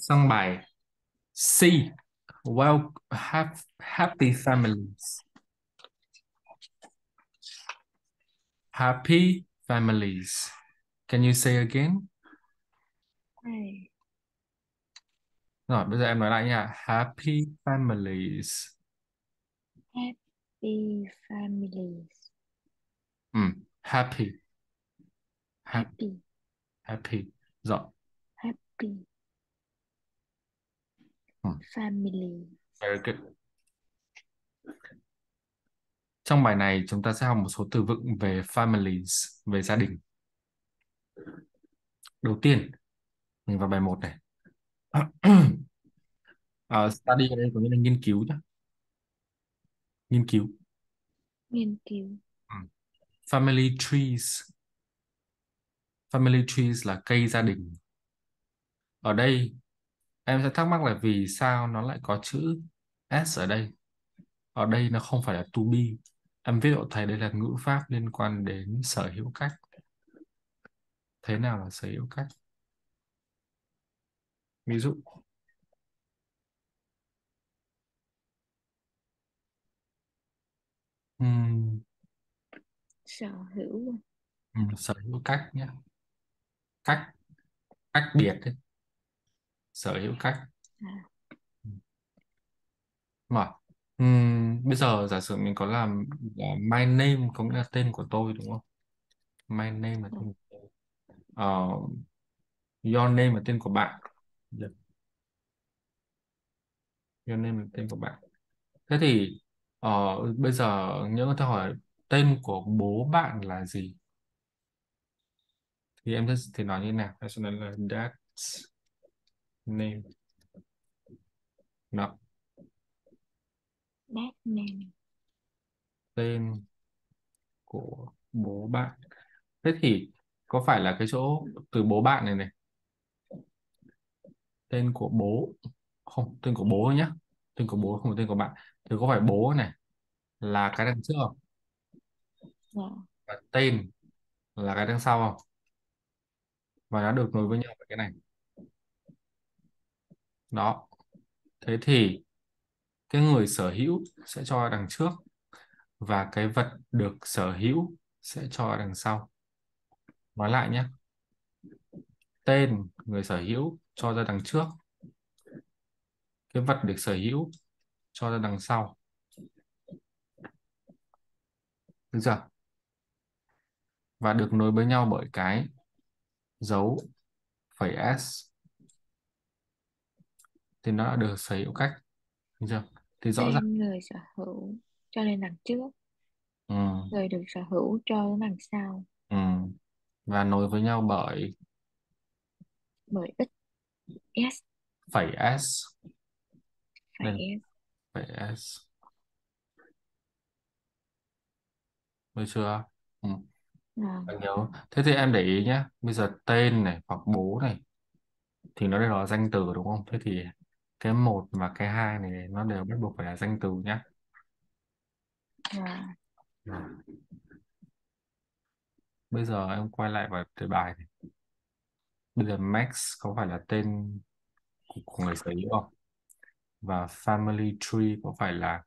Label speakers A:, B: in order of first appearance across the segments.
A: Xong bài C. Well, have happy families. Happy families. Can you say again?
B: Hai.
A: Rồi, bây giờ em nói lại nha. Happy families.
B: Happy families.
A: Hmm, ừ, happy. Happy.
B: Happy.
A: Happy. Rồi.
B: Happy.
A: Ừ.
B: Family.
A: Very good. Trong bài này chúng ta sẽ học một số từ vựng về families, về gia đình. Đầu tiên, mình vào bài 1 này. Ờ, study ở đây có nghĩa là nghiên cứu nhé. Nghiên cứu.
B: Nghiên cứu.
A: Family trees. Family trees là cây gia đình. Ở đây em sẽ thắc mắc là vì sao nó lại có chữ S ở đây. Ở đây nó không phải là to be. Em viết hộ thầy đây là ngữ pháp liên quan đến sở hữu cách. Thế nào là sở hữu cách? Ví dụ ừm,
B: Sở hữu.
A: ừm, sở hữu cách nhé. Cách cách biệt ấy. Sở hữu cách.
B: À.
A: Mà ừm, bây giờ giả sử mình có làm là my name có nghĩa là tên của tôi đúng không? My name là tên của tôi. Ờ, your name là tên của bạn. Được. Your name là tên của bạn. Thế thì ờ, bây giờ những người ta hỏi tên của bố bạn là gì? Thì em sẽ thì nói như thế nào? Em sẽ nói là dad's name. Đó,
B: That name.
A: tên của bố bạn. Thế thì có phải là cái chỗ từ bố bạn này này tên của bố không tên của bố nhá tên của bố không phải tên của bạn thì có phải bố này là cái đằng trước không
B: Dạ.
A: và tên là cái đằng sau không và nó được nối với nhau bởi cái này đó. Thế thì cái người sở hữu sẽ cho đằng trước và cái vật được sở hữu sẽ cho đằng sau. Nói lại nhé. Tên người sở hữu cho ra đằng trước. Cái vật được sở hữu cho ra đằng sau. Được chưa? Và được nối với nhau bởi cái dấu phẩy s thì nó đã được sở hữu cách được chưa thì rõ ràng
B: người sở hữu cho lên đằng trước.
A: ừ,
B: Người được sở hữu cho đến đằng sau.
A: ừ. và nối với nhau bởi
B: Bởi ít S.
A: phẩy s
B: Phải
A: Đây.
B: S.
A: phẩy s được chưa ừ.
B: À.
A: Bạn nhớ thế thì em để ý nhé bây giờ tên này hoặc bố này thì nó đều là danh từ đúng không thế thì cái một và cái hai này nó đều bắt buộc phải là danh từ nhé
B: À.
A: bây giờ em quay lại vào đề bài này. Bây giờ Max có phải là tên của, của người sở hữu không? Và family tree có phải là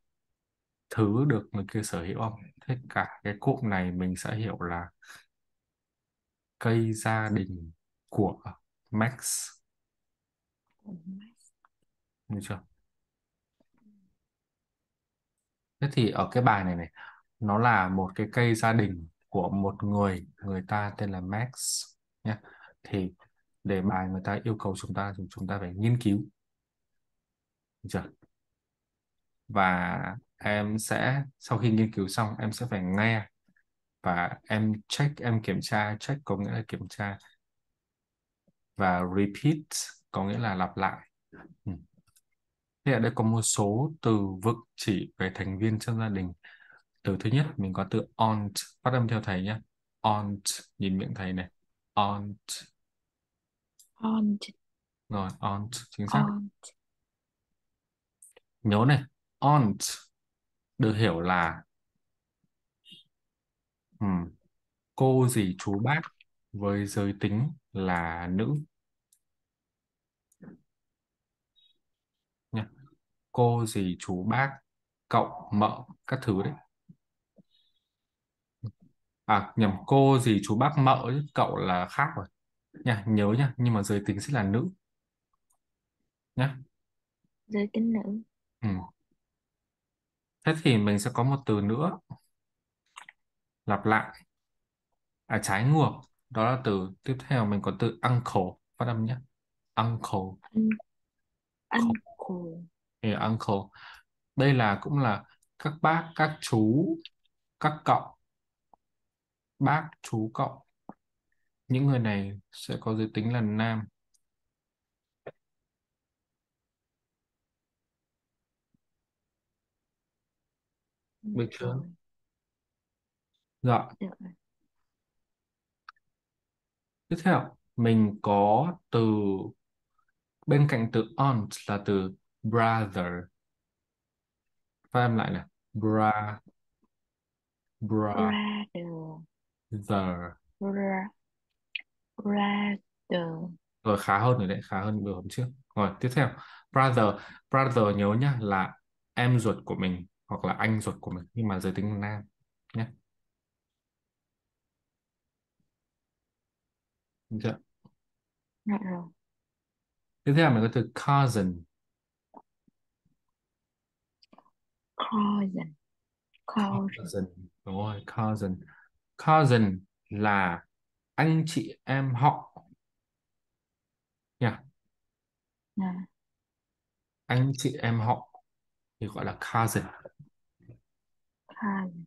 A: thứ được người kia sở hữu không? Thế cả cái cụm này mình sẽ hiểu là cây gia đình của Max được chưa? Thế thì ở cái bài này này, nó là một cái cây gia đình của một người người ta tên là Max nhé thì để bài người ta yêu cầu chúng ta thì chúng ta phải nghiên cứu. Được chưa? Và em sẽ, sau khi nghiên cứu xong, em sẽ phải nghe và em check, em kiểm tra, check có nghĩa là kiểm tra và repeat, có nghĩa là lặp lại. Ừ thế ở đây có một số từ vựng chỉ về thành viên trong gia đình. Từ thứ nhất mình có từ aunt phát âm theo thầy nhé. Aunt nhìn miệng thầy này. Aunt.
B: Aunt.
A: rồi aunt chính xác.
B: Aunt.
A: nhớ này aunt được hiểu là ừm, cô dì chú bác với giới tính là nữ cô dì chú bác cậu mợ các thứ đấy. À nhầm cô dì chú bác mợ chứ cậu là khác rồi. Nha nhớ nha nhưng mà giới tính sẽ là nữ. Nhá.
B: Giới tính nữ.
A: Ừ. thế thì mình sẽ có một từ nữa. Lặp lại. À trái ngược. Đó là từ tiếp theo mình có từ uncle. Phát âm nhé uncle.
B: Anh
A: thì uncle đây là cũng là các bác các chú các cậu. Bác chú cậu. Những người này sẽ có giới tính là nam. Được chưa?
B: Rồi
A: tiếp theo mình có từ bên cạnh từ aunt là từ brother. Phát âm lại này bra brother
B: brother. Bra brother.
A: Rồi khá hơn rồi đấy khá hơn vừa hôm trước. Rồi tiếp theo. Brother. Brother nhớ nhá là em ruột của mình hoặc là anh ruột của mình nhưng mà giới tính nam nhé Được chưa?
B: Dạ rồi
A: tiếp theo mình có từ cousin
B: cousin. Cousin.
A: Đúng rồi cousin. Cousin là anh chị em họ. Nha.
B: À,
A: anh chị em họ thì gọi là cousin.
B: Cousin.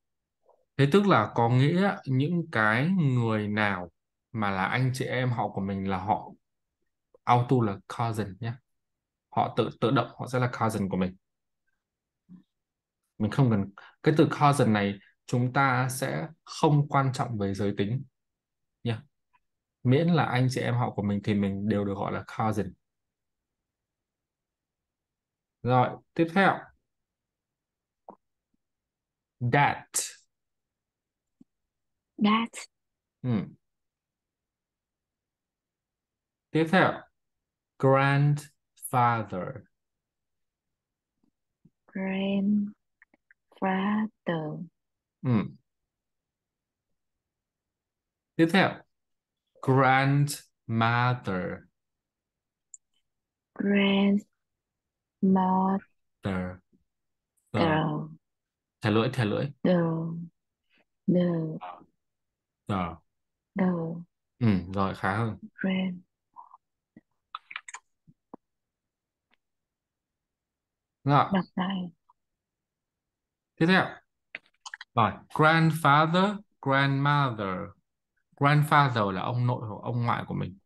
A: Thế tức là có nghĩa những cái người nào mà là anh chị em họ của mình là họ auto là cousin nhé họ tự tự động họ sẽ là cousin của mình mình không cần cái từ cousin này chúng ta sẽ không quan trọng về giới tính. Nha. Miễn là anh chị em họ của mình thì mình đều được gọi là cousin. Rồi tiếp theo. Dad.
B: Dad.
A: Ừ. tiếp theo. Grandfather
B: grandfather
A: ừ. tiếp theo. Grandmother.
B: Grandmother.
A: Rồi thẻ lưỡi thẻ lưỡi.
B: The the
A: rồi
B: the
A: ừ, rồi khá hơn.
B: Grand.
A: Rồi
B: đọc lại
A: tiếp theo. Rồi grandfather grandmother. Grandfather là ông nội hoặc ông ngoại của mình.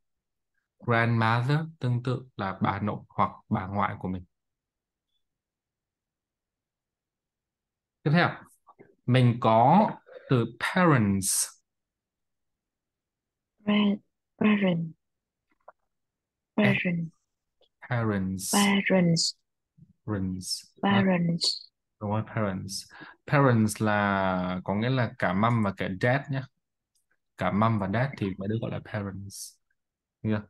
A: Grandmother tương tự là bà nội hoặc bà ngoại của mình. Tiếp theo. Mình có từ parents.
B: Parent parent. Parent.
A: Parents.
B: Parents.
A: Parents.
B: Parents
A: đúng rồi parents. Parents là có nghĩa là cả mom và cả dad nhé cả mom và dad thì mới được gọi là parents. Được chưa?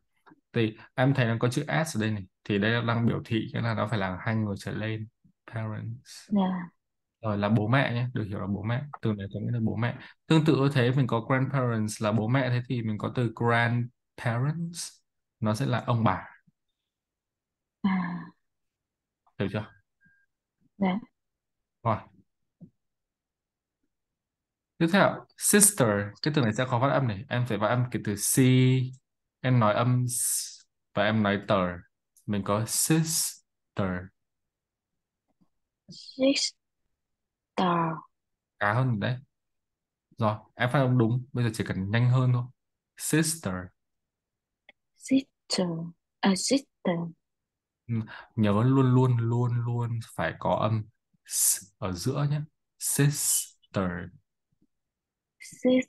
A: thì em thấy nó có chữ s ở đây này. Thì đây đang biểu thị cái là nó phải là hai người trở lên parents.
B: Dạ.
A: Rồi là bố mẹ nhé được hiểu là bố mẹ. Từ này có nghĩa là bố mẹ. Tương tự như thế mình có grandparents là bố mẹ thế thì mình có từ grandparents nó sẽ là ông bà.
B: À.
A: Hiểu chưa?
B: Dạ
A: rồi. Tiếp theo sister cái từ này sẽ khó phát âm này. Em phải phát âm cái từ c. Em nói âm s và em nói tờ. Mình có sister.
B: Sister.
A: Khá hơn đấy. Rồi em phát âm đúng. Bây giờ chỉ cần nhanh hơn thôi. Sister.
B: Sister. A sister.
A: Ừ, nhớ luôn luôn luôn luôn phải có âm ở giữa nhé. Sister.
B: Sister.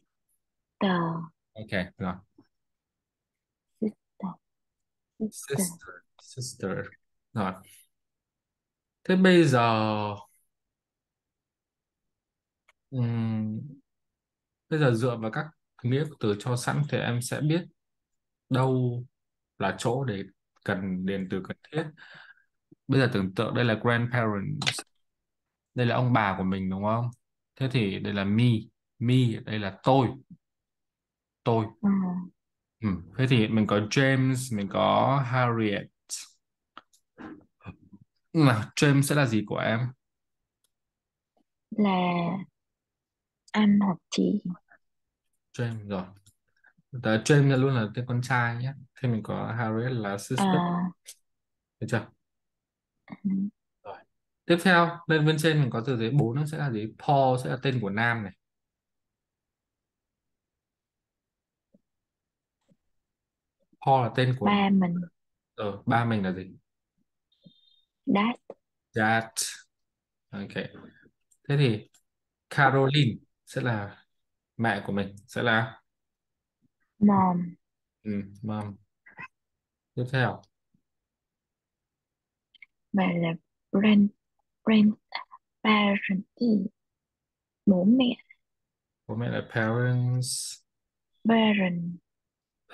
A: Ok rồi
B: sister. Sister.
A: Rồi. Thế bây giờ ừm, bây giờ dựa vào các nghĩa của từ cho sẵn thì em sẽ biết đâu là chỗ để cần điền từ cần thiết. Bây giờ tưởng tượng đây là grandparents đây là ông bà của mình đúng không? Thế thì đây là me. Me đây là tôi. Tôi.
B: À,
A: ừ. thế thì mình có James mình có Harriet. Mà James sẽ là gì của em?
B: Là anh hoặc chị.
A: James rồi. Đó, James luôn là tên con trai nhé thế mình có Harriet là sister.
B: À,
A: được chưa?
B: Ừ,
A: tiếp theo lên bên trên mình có từ dưới bốn nó sẽ là gì? Paul sẽ là tên của nam này. Paul là tên của
B: ba mình.
A: Ờ, ba mình là gì?
B: Dad.
A: Dad. Ok. Thế thì Caroline sẽ là mẹ của mình sẽ là
B: mom.
A: Ừ, mom. Tiếp theo.
B: Và là grand grand parent gì? Bố mẹ.
A: Bố mẹ là parents.
B: Parent.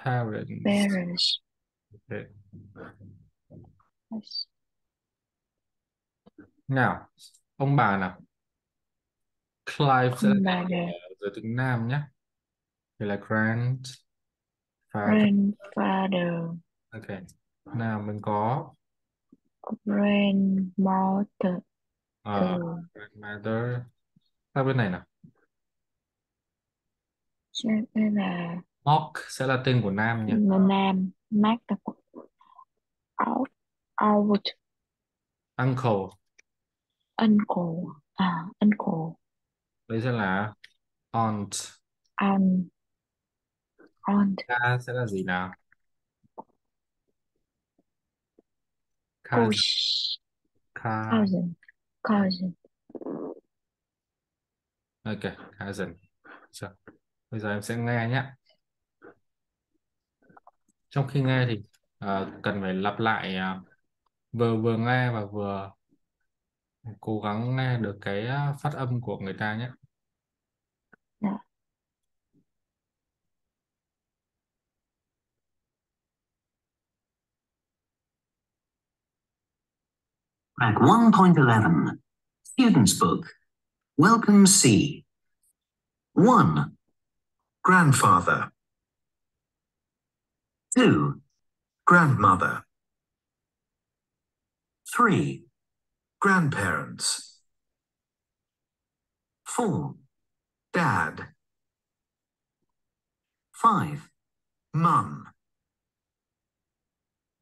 A: Parents.
B: Parents.
A: Ok. nào ông bà nào? Clive sẽ
B: ông là
A: giới tính nam nhé đây là grandfather.
B: Grandfather.
A: Ok. Nào mình có
B: grandmother
A: ờ, grandmother sang bên này nào?
B: Sẽ là
A: Mark sẽ là tên của nam nhé
B: người nam mát là out out
A: uncle.
B: Uncle à uncle.
A: Đây sẽ là aunt.
B: Aunt. Aunt.
A: Ca sẽ là gì nào? Cousin.
B: Cousin cousin cousin
A: ok cousin Được. Dạ. bây giờ em sẽ nghe nhé. Trong khi nghe thì uh, cần phải lặp lại uh, vừa vừa nghe và vừa cố gắng nghe được cái à, phát âm của người ta nhé.
C: Track 1.11 Student's Book Welcome C 1.
D: grandfather,
C: 2.
D: grandmother,
C: 3.
D: grandparents,
C: 4.
D: dad,
C: 5.
D: mum,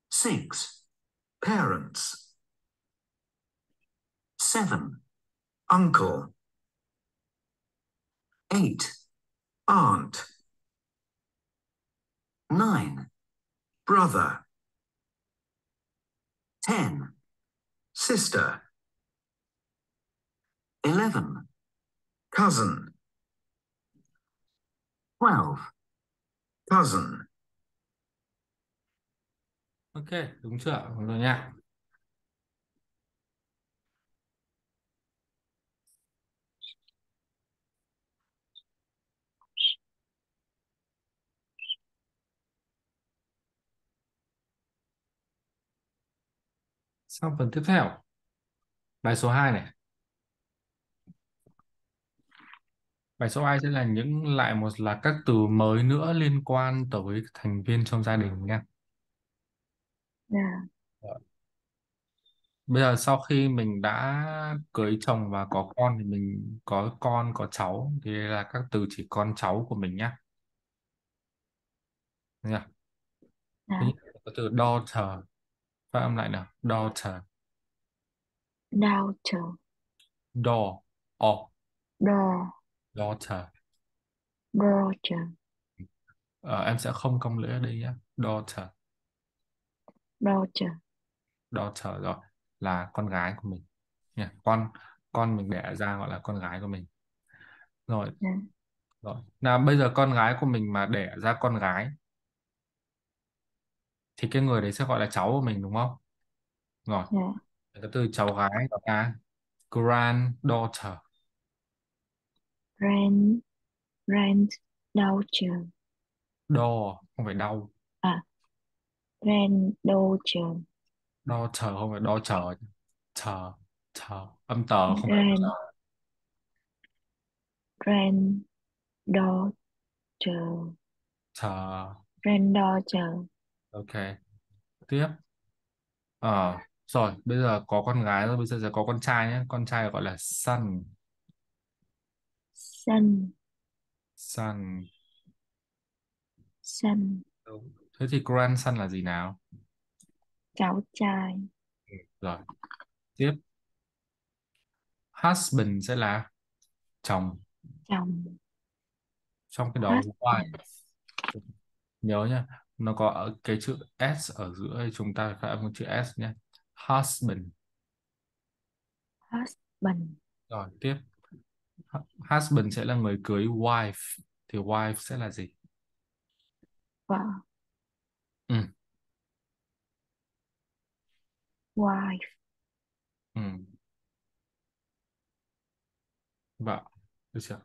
C: 6.
D: parents,
C: 7.
D: uncle,
C: 8.
D: aunt,
C: 9.
D: brother,
C: 10.
D: sister,
C: 11.
D: cousin,
C: 12.
D: cousin,
A: ok đúng chưa rồi nha sang phần tiếp theo. Bài số 2 này. Bài số 2 sẽ là những lại một là các từ mới nữa liên quan tới thành viên trong gia đình nha.
B: Dạ.
A: bây giờ sau khi mình đã cưới chồng và có con thì mình có con có cháu thì đây là các từ chỉ con cháu của mình nhá. Nha
B: Dạ.
A: là có từ daughter phát âm lại nào. Daughter.
B: Daughter.
A: Door. O
B: door.
A: Daughter.
B: Daughter.
A: Ờ, em sẽ không cong lưỡi ở đây nhé. Daughter.
B: Daughter.
A: Daughter rồi. Là con gái của mình. Nha con con mình đẻ ra gọi là con gái của mình. Rồi.
B: Dạ.
A: rồi. Nào bây giờ con gái của mình mà đẻ ra con gái thì cái người đấy sẽ gọi là cháu của mình đúng không? Rồi.
B: Dạ.
A: cái từ cháu gái đó là granddaughter.
B: Grand granddaughter.
A: Đo không phải đau.
B: À granddaughter.
A: Daughter không phải chờ chờ chờ. Âm tờ không phải
B: Grand granddaughter.
A: Chờ.
B: Granddaughter
A: ok tiếp. Ờ rồi bây giờ có con gái rồi bây giờ sẽ có con trai nhé. Con trai gọi là son
B: son
A: son
B: son
A: Đúng. thế thì grandson là gì nào?
B: Cháu trai.
A: Rồi. Tiếp. Husband sẽ là chồng.
B: Chồng.
A: Trong cái đó wife
B: husband.
A: Nhớ nhá nó có ở cái chữ s ở giữa thì chúng ta phải âm chữ s nhé. Husband.
B: Husband.
A: Rồi tiếp. Hu- husband sẽ là người cưới wife. Thì wife sẽ là gì?
B: Vợ
A: ừ.
B: wife.
A: Ừ. vợ được chưa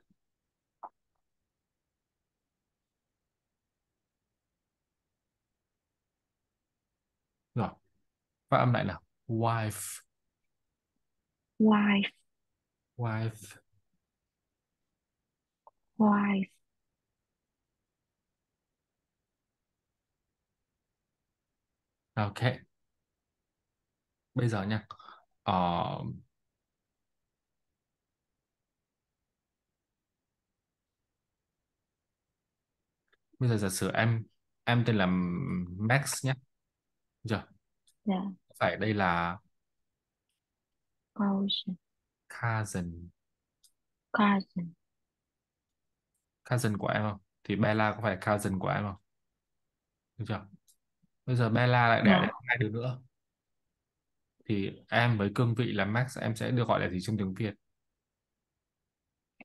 A: rồi phát âm lại nào. Wife.
B: Wife.
A: Wife.
B: Wife.
A: Ok. Bây giờ nha. Ờ, bây giờ giả sử em em tên là Max nhé. Được chưa
B: dạ.
A: Phải đây là
B: cousin
A: cousin.
B: Cousin.
A: Cousin của em không? Thì Bella có phải cousin của em không? Được chưa? Bây giờ Bella lại đẻ
B: dạ.
A: thêm hai đứa nữa. Thì em với cương vị là Max em sẽ được gọi là gì trong tiếng Việt?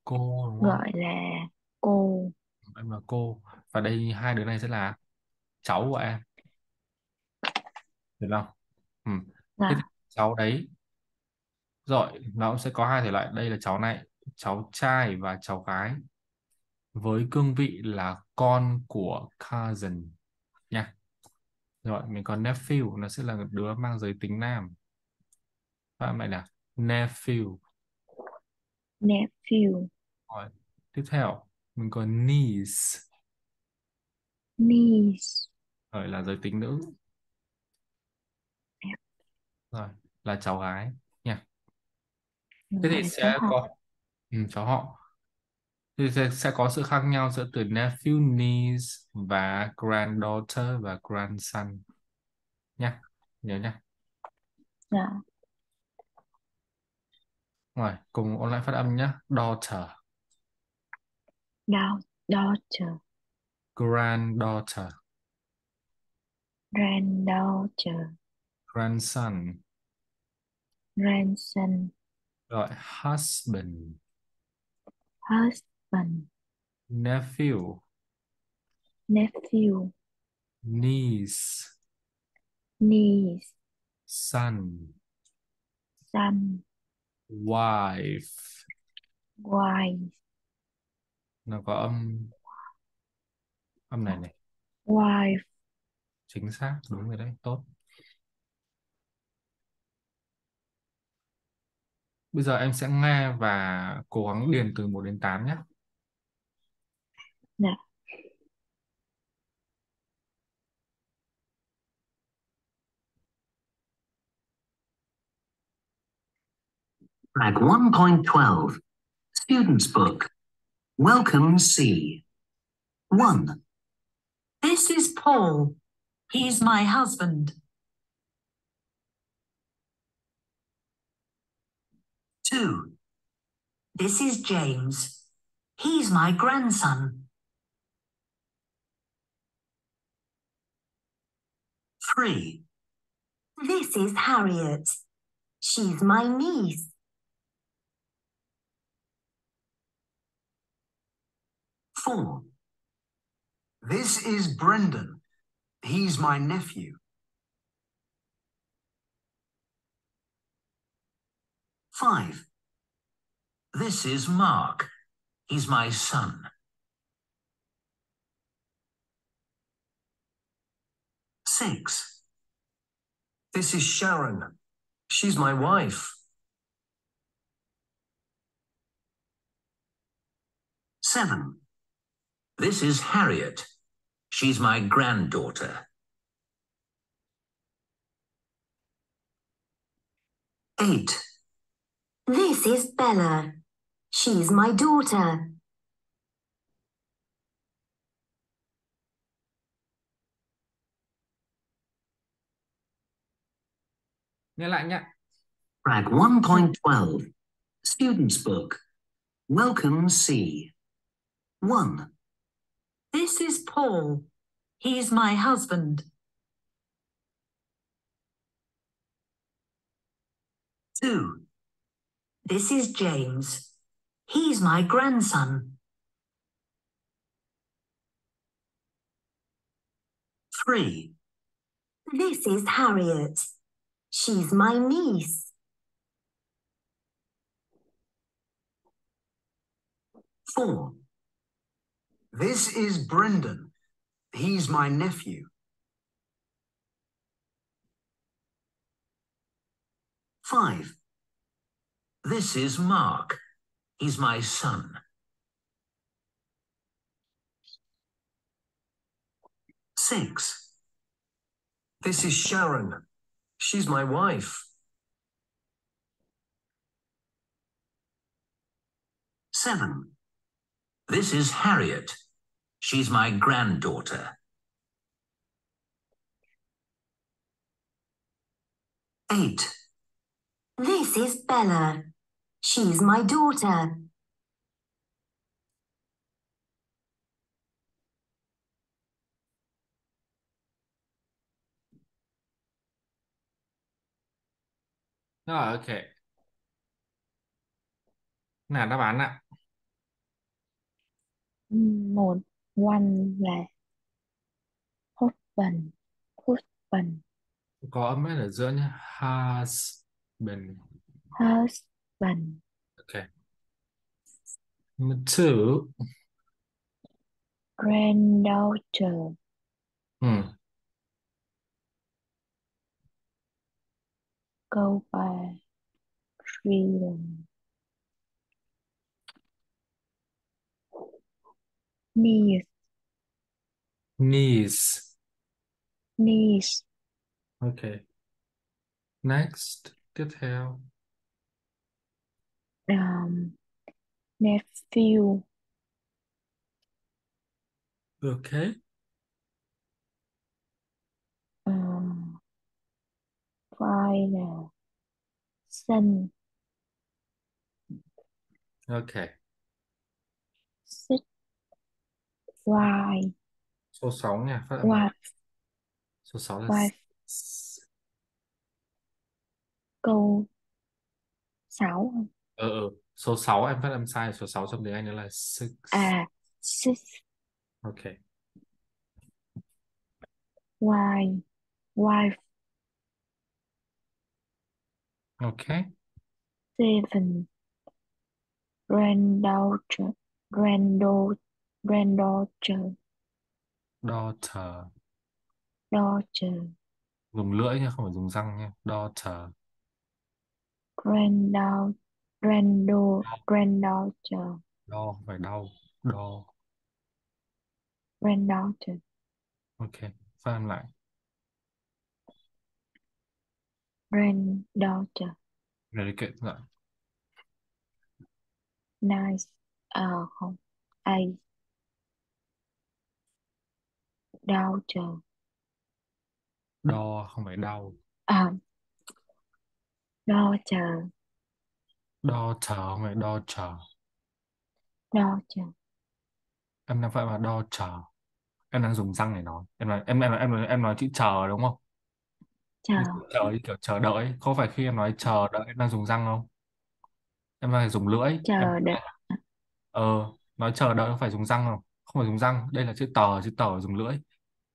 A: Cô đúng không?
B: Gọi là cô.
A: Em là cô. Và đây hai đứa này sẽ là cháu của em được không ừ. thế thì
B: dạ
A: cháu đấy rồi nó cũng sẽ có hai thể loại. Đây là cháu này cháu trai và cháu gái với cương vị là con của cousin nha. Rồi mình còn nephew nó sẽ là đứa mang giới tính nam. Âm lại là nephew.
B: Nephew.
A: Rồi tiếp theo mình còn niece.
B: Niece.
A: Rồi là giới tính nữ.
B: Dạ,
A: rồi là cháu gái nha. Thế thì sẽ
B: họ.
A: có ừ, cháu họ. Thì sẽ, sẽ có sự khác nhau giữa từ nephew niece và granddaughter và grandson nha. Nhớ nha.
B: Dạ.
A: Rồi cùng ôn lại phát âm nhé daughter.
B: Dau- daughter.
A: Granddaughter.
B: Granddaughter
A: grandson.
B: Grandson.
A: Rồi husband.
B: Husband.
A: Nephew.
B: Nephew.
A: Niece.
B: Niece.
A: Son.
B: Son.
A: Wife.
B: Wife.
A: Nó có âm âm này này.
B: Wife.
A: Chính xác đúng rồi đấy tốt bây giờ em sẽ nghe và cố gắng điền từ 1 đến 8 nhé
B: dạ
C: Flag 1.12. Student's Book. Welcome C. 1,
E: This is Paul. He's my husband.
C: 2,
E: This is James. He's my grandson.
C: 3,
E: This is Harriet. She's my niece.
C: 4,
D: This is Brendan. He's my nephew.
C: 5,
D: This is Mark. He's my son.
C: 6,
F: This is Sharon. She's my wife.
C: Seven.
D: This is Harriet. She's my granddaughter.
C: Eight.
E: This is Bella. She's my daughter.
A: nghe lại nhé
C: Frag 1.12. Student's Book. Welcome C. 1.
E: This is Paul. He's my husband.
C: 2.
E: This is James. He's my grandson.
C: 3.
E: This is Harriet. She's my niece.
C: 4.
F: This is Brendan. He's my nephew.
C: 5.
D: This is Mark. He's my son.
C: 6.
F: This is Sharon. She's my wife.
C: 7.
D: This is Harriet. She's my granddaughter.
C: 8.
E: This is Bella. She's my daughter.
A: rồi ok. Nào đáp án ạ.
B: Một one là husband husband.
A: Có âm s ở giữa nhé has been
B: husband
A: ok number two.
B: Granddaughter.
A: Ừ.
B: câu ba children niece
A: niece
B: niece
A: ok next tiếp theo
B: um, nephew
A: ok.
B: Um, father son
A: ok.
B: Six wife
A: số 6 nha phát âm.
B: Wife.
A: Số 6 là
B: câu sáu
A: ờ ờ số 6 em phát âm sai số 6 trong tiếng Anh nó là six.
B: À six.
A: Ok.
B: Wife wife
A: ok.
B: Seven. Granddaughter granddaughter granddaughter.
A: Daughter.
B: Daughter.
A: Dùng lưỡi nha không phải dùng răng nha daughter.
B: Granddaughter granddaughter granddaughter
A: đo phải đau. Đo
B: granddaughter
A: ok phát âm lại.
B: Granddaughter
A: very good rồi
B: nice. À không. A. Daughter
A: đo không? Phải đau.
B: À daughter
A: daughter không phải daughter
B: daughter
A: em đang phải là daughter em đang dùng răng để nói. Em nói em em em em nói chữ chờ đúng không?
B: Chờ
A: chờ kiểu chờ đợi. Có phải khi em nói chờ đợi em đang dùng răng không? Em đang dùng lưỡi. Em
B: chờ đợi
A: ờ nói chờ đợi không phải dùng răng không? Không phải dùng răng. Đây là chữ tờ chữ tờ dùng lưỡi.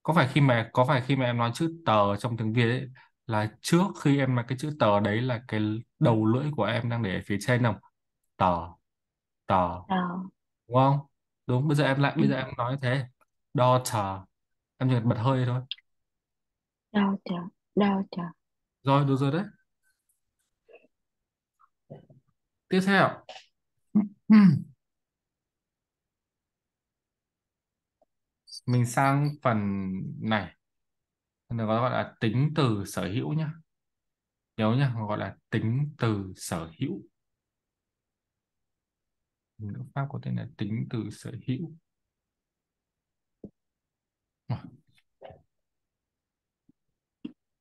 A: Có phải khi mà có phải khi mà em nói chữ tờ trong tiếng Việt ấy là trước khi em nói cái chữ tờ đấy là cái đầu lưỡi của em đang để ở phía trên không? Tờ. Tờ.
B: Chờ
A: đúng không? Đúng bây giờ em lại
B: ừ.
A: bây giờ em nói thế. Daughter. Em chỉ cần bật hơi thôi.
B: Daughter. Daughter.
A: Rồi, được rồi đấy. Tiếp theo. Mình sang phần này. Nó gọi là tính từ sở hữu nhá. Nhớ nhá, gọi là tính từ sở hữu. Ngữ pháp có tên là tính từ sở hữu.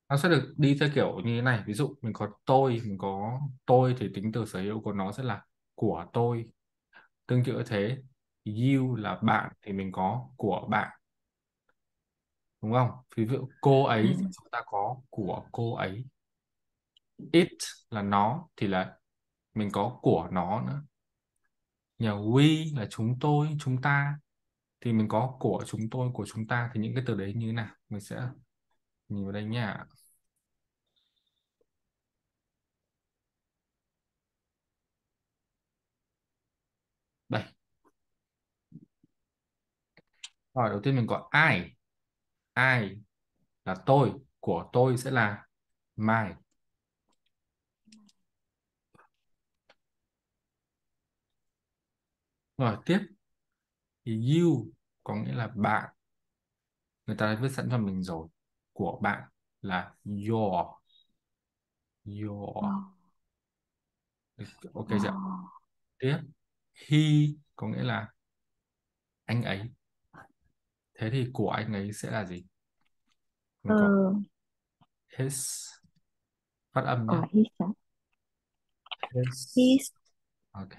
A: Nó sẽ được đi theo kiểu như thế này. Ví dụ mình có tôi, mình có tôi thì tính từ sở hữu của nó sẽ là của tôi. Tương tự như thế, you là bạn thì mình có của bạn. Đúng không? Ví dụ cô ấy
B: Ừ.
A: chúng ta có của cô ấy. It là nó thì là mình có của nó nữa. Nhà we là chúng tôi, chúng ta thì mình có của chúng tôi, của chúng ta thì những cái từ đấy như thế nào? Mình sẽ nhìn vào đây nha. Đây. Rồi đầu tiên mình có I. I là tôi, của tôi sẽ là my. Rồi tiếp thì you có nghĩa là bạn. Người ta đã viết sẵn cho mình rồi. Của bạn là your. Your. Ok chưa? Tiếp he có nghĩa là anh ấy. Thế thì của anh ấy sẽ là gì? Mình
B: Ờ.
A: có his phát âm nhé.
B: Có his hả?
A: His.
B: His.
A: Ok.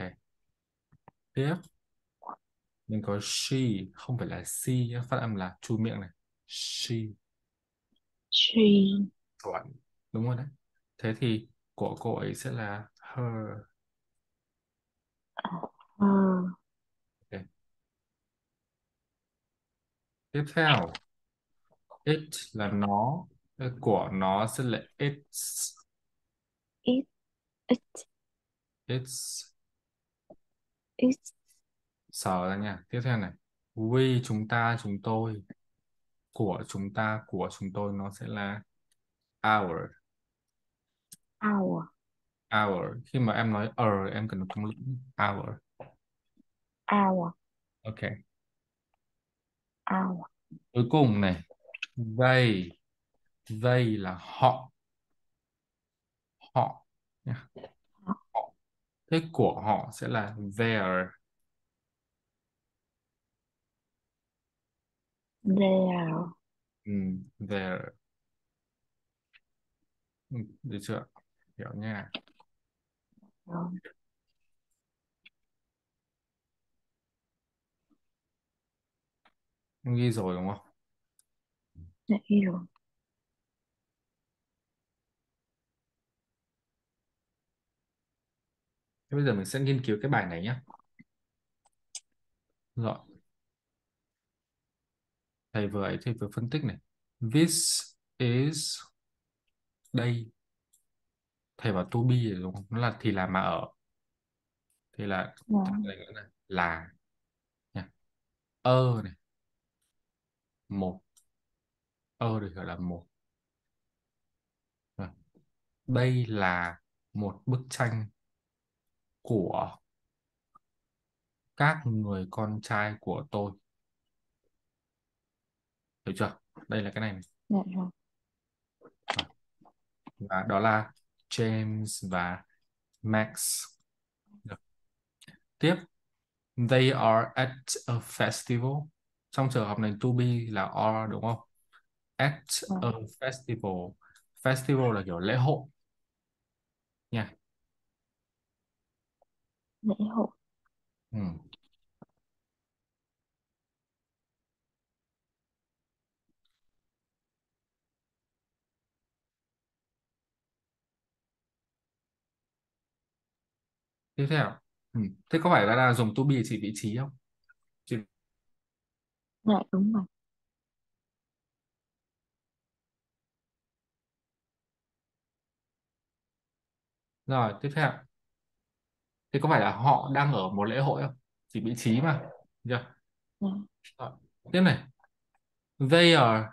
A: Tiếp mình có she không phải là she nhé. Phát âm là chu miệng này. She
B: She.
A: chuẩn đúng rồi đấy. Thế thì của cô ấy sẽ là her.
B: Ờ.
A: Tiếp theo it là nó của nó sẽ là its
B: It. It.
A: its
B: It.
A: sờ ra nha tiếp theo này we chúng ta chúng tôi của chúng ta của chúng tôi nó sẽ là our
B: Our.
A: our khi mà em nói our em cần cong lưỡi our
B: Our.
A: ok
B: Our.
A: cuối cùng này they they là họ. Họ họ. Thế của họ sẽ là their
B: Their.
A: ừ, their ừ, được chưa? Hiểu nha.
B: Rồi.
A: Ghi rồi đúng không?
B: Dạ ghi rồi.
A: thế bây giờ mình sẽ nghiên cứu cái bài này nhé rồi. Thầy vừa ấy thầy vừa phân tích này. This is đây. Thầy bảo to be rồi đúng không? Nó là thì là mà ở. Thì là
B: Dạ.
A: thầy là. Nha. Ơ này một ơ được gọi là một Rồi. đây là một bức tranh của các người con trai của tôi hiểu chưa đây là cái này, này.
B: Dạ rồi.
A: và đó là James và Max Được. tiếp they are at a festival trong trường hợp này to be là are đúng không at
B: Vâng.
A: a festival festival là kiểu lễ hội nha
B: Lễ hội.
A: ừ. tiếp theo ừ. thế có phải là dùng to be chỉ vị trí không
B: Dạ đúng rồi.
A: rồi tiếp theo thế có phải là họ đang ở một lễ hội không chỉ vị trí mà Được chưa?
B: Dạ.
A: Rồi. tiếp này they are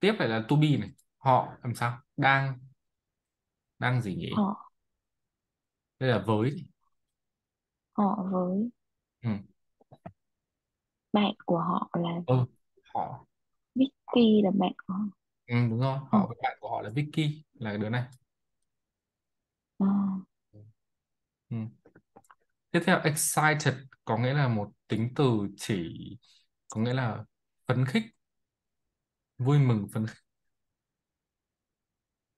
A: tiếp lại là to be này họ làm sao đang đang gì nhỉ
B: họ
A: đây là với
B: họ với
A: ừ.
B: Bạn của họ là
A: ừ. họ
B: Vicky là bạn của họ.
A: Ừ, đúng rồi.
B: Ừ.
A: họ với bạn của họ là Vicky là đứa này.
B: À,
A: ừ. tiếp theo excited có nghĩa là một tính từ chỉ có nghĩa là phấn khích vui mừng phấn khích.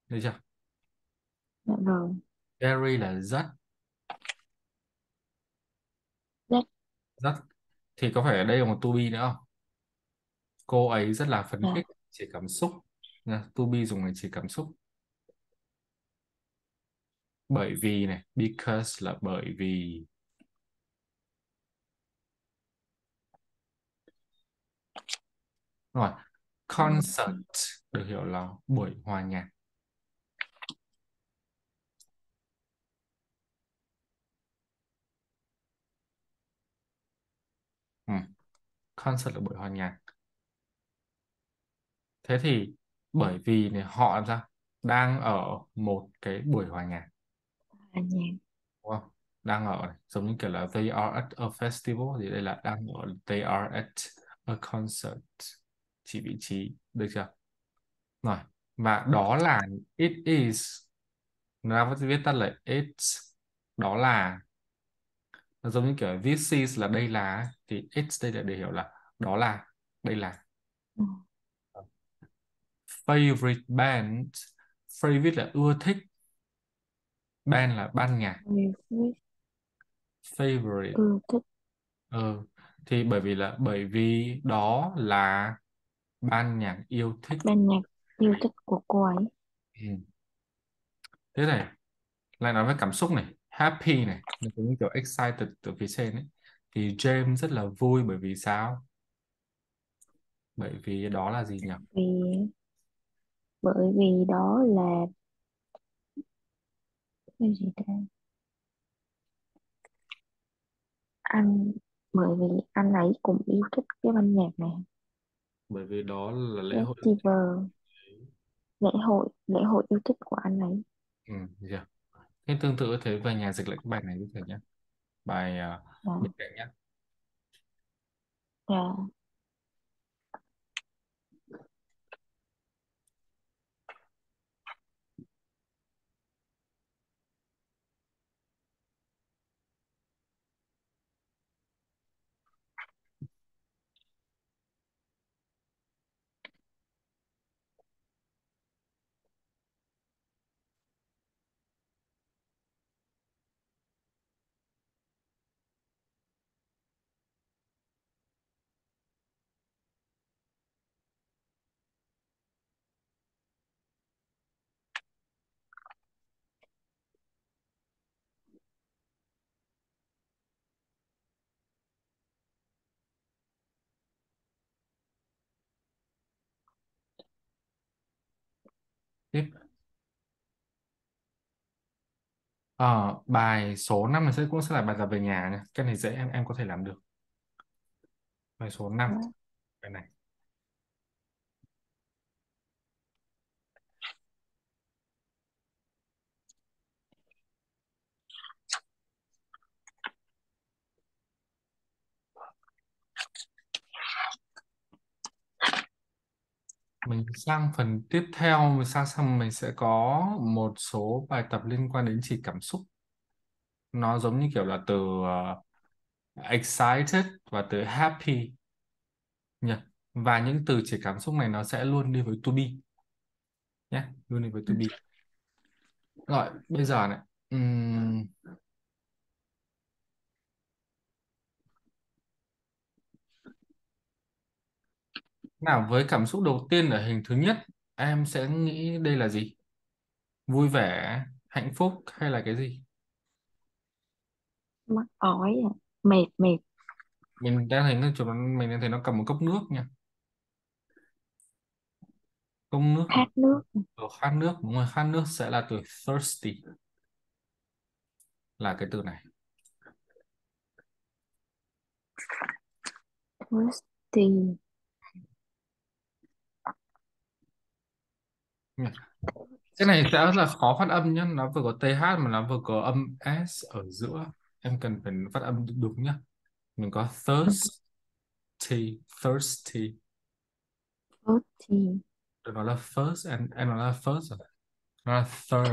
A: Được chưa?
B: Dạ rồi
A: very là rất.
B: Rất.
A: Rất thì có phải ở đây là một to be nữa không? Cô ấy rất là phấn
B: dạ.
A: khích chỉ cảm xúc Nha, to be dùng để chỉ cảm xúc. Bởi vì này because là bởi vì. Rồi. Concert được hiểu là buổi hòa nhạc ừ. Concert là buổi hòa nhạc. Thế thì bởi vì này họ làm sao? Đang ở một cái buổi hòa nhạc.
B: Hòa nhạc.
A: Đúng không? Đang ở này. giống như kiểu là they are at a festival thì đây là đang ở they are at a concert. Chỉ vị trí được chưa? Rồi và đó là it is. Nó vẫn viết tắt là it's đó là nó giống như kiểu this is là đây là thì it's đây là để hiểu là đó là đây là
B: ừ.
A: favorite band. Favorite là ưa thích. Band là ban nhạc.
B: Favorite. Ưa thích.
A: Ừ. thì bởi vì là bởi vì đó là ban nhạc yêu thích.
B: Ban nhạc yêu thích của cô ấy.
A: Ừ. thế này lại nói về cảm xúc này. Happy này. Nó như kiểu excited từ phía trên ấy. Thì James rất là vui bởi vì sao bởi vì đó là gì nhỉ?
B: Vì bởi vì đó là cái gì ta? Anh bởi vì anh ấy cũng yêu thích cái ban nhạc này.
A: Bởi vì đó là lễ hội.
B: festival lễ hội lễ hội yêu thích của anh ấy.
A: Ừ, chưa? Thế tương tự thế về nhà dịch lại cái bài này như thế nhé bài uh,
B: dạ.
A: bên cạnh nhé
B: dạ
A: tiếp. Ờ, bài số 5 này sẽ cũng sẽ là bài tập về nhà nha. Cái này dễ em em có thể làm được. Bài số 5
B: dạ.
A: bài này mình sang phần tiếp theo mình sang sang mình sẽ có một số bài tập liên quan đến chỉ cảm xúc. Nó giống như kiểu là từ uh, excited và từ happy nhỉ và những từ chỉ cảm xúc này nó sẽ luôn đi với to be. Nhé luôn đi với to be. Rồi bây giờ này ừm, nào với cảm xúc đầu tiên ở hình thứ nhất em sẽ nghĩ đây là gì? Vui vẻ hạnh phúc hay là cái gì?
B: Mắc ói à. mệt mệt.
A: Mình đang thấy nó nó mình đang thấy nó cầm một cốc nước nha. Cốc nước.
B: Khát nước.
A: Ở khát nước. Đúng rồi khát nước sẽ là từ thirsty. Là cái từ này.
B: Thirsty
A: cái này sẽ là khó phát âm nhé nó vừa có th mà nó vừa có âm s ở giữa. Em cần phải phát âm đúng nhá. Mình có thirsty thirsty.
B: Thirty
A: Đừng nói là first em em nói là first rồi. Nó là third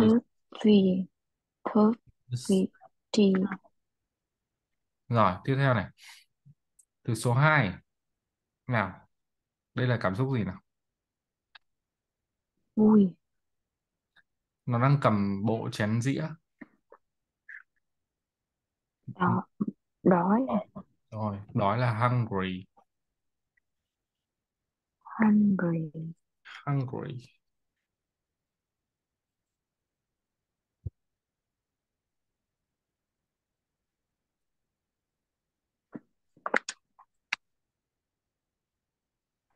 B: thirty thirty
A: rồi tiếp theo này. Từ số 2 nào đây là cảm xúc gì nào
B: vui
A: nó đang cầm bộ chén dĩa.
B: Đói đói.
A: Rồi đói là hungry.
B: Hungry.
A: Hungry.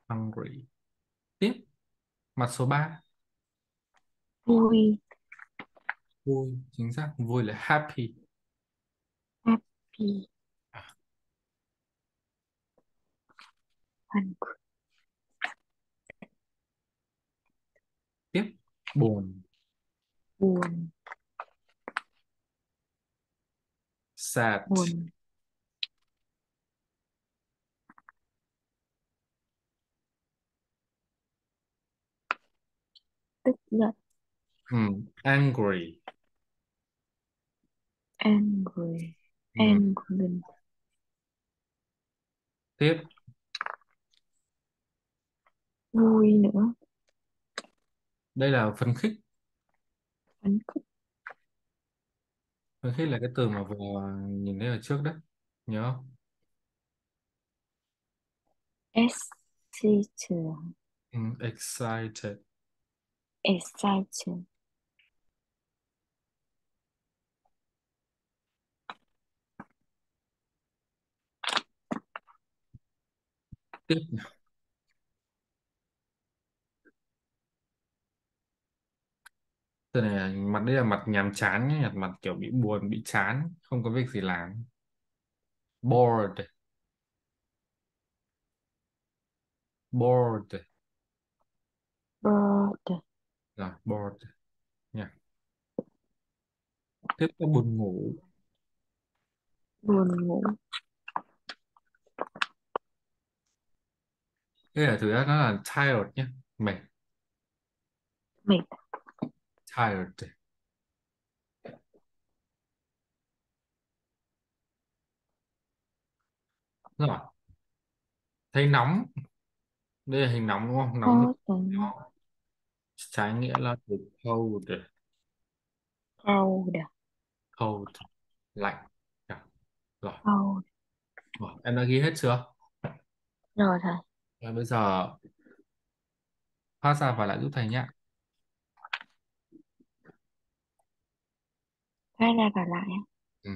A: Hungry. Tiếp mặt số 3
B: vui.
A: Vui chính xác. Vui là happy.
B: Happy. Hungry
A: tiếp. Buồn.
B: Buồn.
A: Sad.
B: Buồn. Tức giận
A: ừ. angry.
B: Angry.
A: Ừ.
B: angry.
A: Tiếp.
B: Vui nữa.
A: Đây là phấn khích.
B: Phấn khích.
A: Phấn khích là cái từ mà vừa nhìn thấy ở trước đấy. Nhớ không?
B: Excited.
A: Ừ. excited.
B: Excited
A: tiếp. Từ này mặt đây là mặt nhàm chán nhé mặt kiểu bị buồn bị chán không có việc gì làm. Bored. Bored.
B: Bird
A: rồi bored. Nha. Tiếp là buồn ngủ.
B: Buồn ngủ
A: đây là thứ nhất nó là tired nhé mệt.
B: Mệt.
A: Tired rồi thấy nóng. Đây là hình nóng đúng không? Nóng
B: tính
A: trái nghĩa là từ cold.
B: Cold.
A: Cold. Lạnh. Dạ. rồi.
B: Cold.
A: Rồi em đã ghi hết chưa?
B: Rồi thầy
A: Và bây giờ phát ra và lại giúp thầy nhé
B: phát ra và lại
A: ừ.